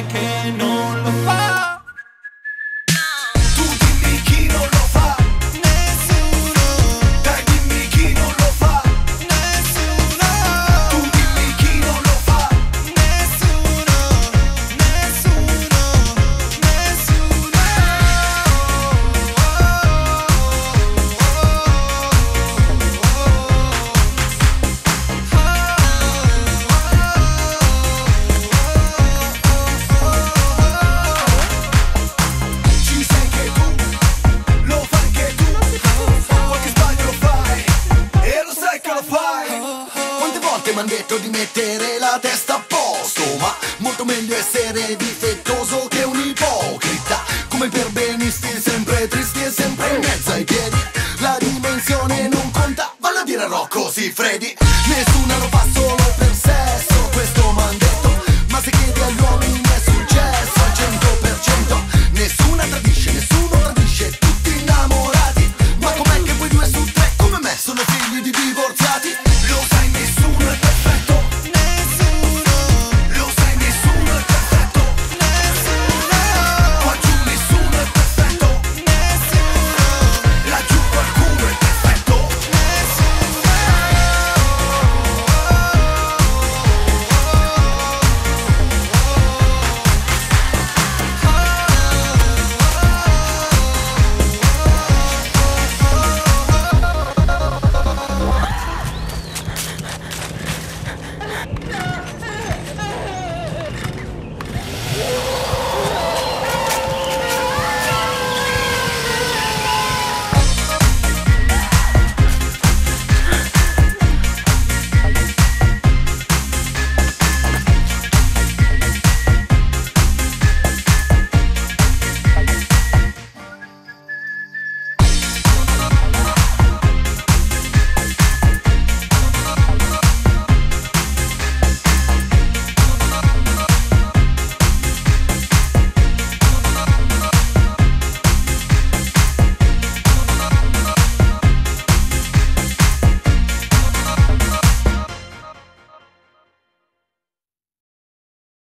I can.